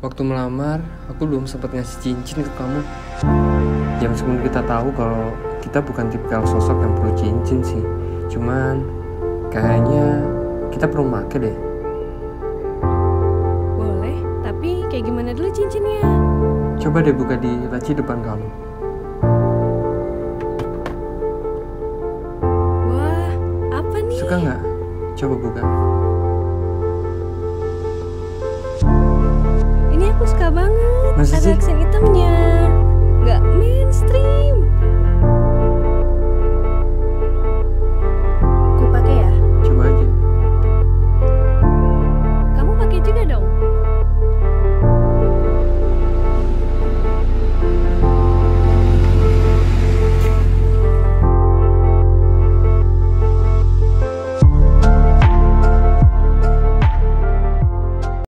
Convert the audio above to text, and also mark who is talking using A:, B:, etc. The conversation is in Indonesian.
A: Waktu melamar, aku belum sempat ngasih cincin ke kamu. Ya meskipun kita tahu kalau kita bukan tipikal sosok yang perlu cincin sih. Cuman kayaknya kita perlu make deh.
B: Boleh, tapi kayak gimana dulu cincinnya?
A: Coba deh buka di laci depan kamu.
B: Wah, apa nih?
A: Suka nggak? Coba buka.
B: Banget.
A: Masa
B: Ada
A: sih?
B: aksen hitamnya.